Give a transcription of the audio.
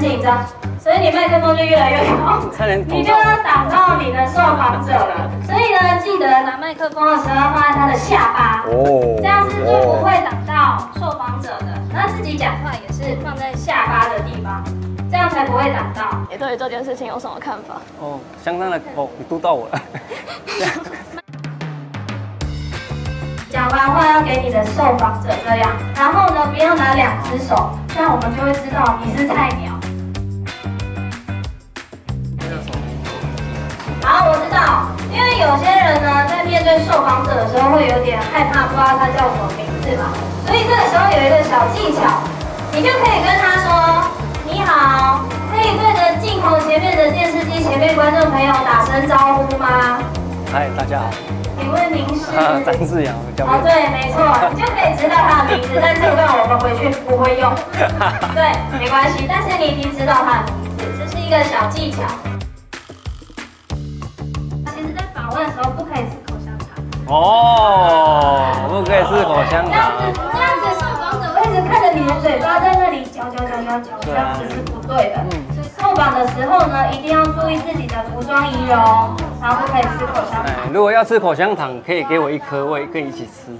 紧张，所以你麦克风就越来越高，差点你就要挡到你的受访者了。所以呢，记得拿麦克风的时候要放在他的下巴，哦这样是最不会挡到受访者的。那自己讲话也是放在下巴的地方，这样才不会挡到。你对这件事情有什么看法？哦，相当的哦，你督到我了。讲完话要给你的受访者这样，然后呢，不要拿两只手，这样我们就会知道你是菜鸟。访者的时候会有点害怕，不知道他叫什么名字嘛，所以这个时候有一个小技巧，你就可以跟他说：“你好，可以对着镜头前面的电视机前面观众朋友打声招呼吗？嗨，大家好，请问您是？”啊，张志阳教哦，对，没错，你就可以知道他的名字，但这段我们回去不会用。对，没关系，但是你已经知道他的名字，这是一个小技巧。哦，不可以吃口香糖这样子，。这样子受访者会一直看着你的嘴巴在那里嚼嚼嚼嚼嚼，这样子是不对的。嗯受访的时候呢，一定要注意自己的服装仪容，然后不可以吃口香糖。哎，如果要吃口香糖，可以给我一颗，我也可以一起吃。